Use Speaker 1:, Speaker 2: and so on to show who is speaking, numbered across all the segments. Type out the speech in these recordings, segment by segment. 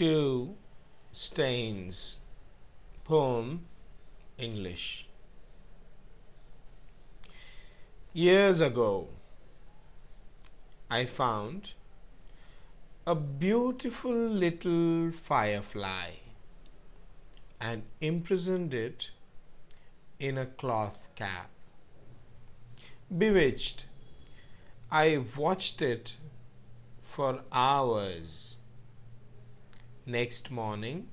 Speaker 1: Two Stains poem English. Years ago, I found a beautiful little firefly and imprisoned it in a cloth cap. Bewitched, I watched it for hours. Next morning,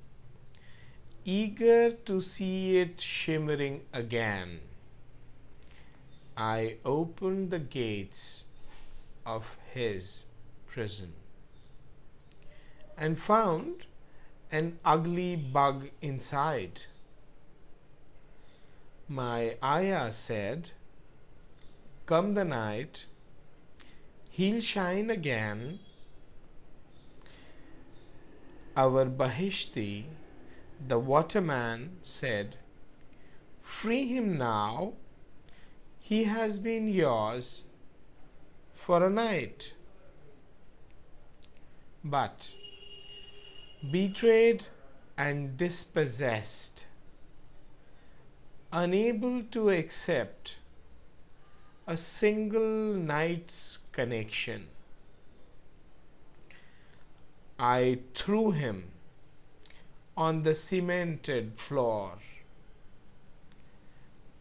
Speaker 1: eager to see it shimmering again, I opened the gates of his prison and found an ugly bug inside. My ayah said, Come the night, he'll shine again. Our Bahishti, the waterman, said, Free him now, he has been yours for a night. But betrayed and dispossessed, unable to accept a single night's connection. I threw him on the cemented floor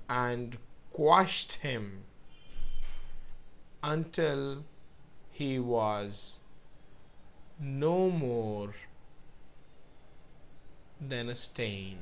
Speaker 1: and quashed him until he was no more than a stain.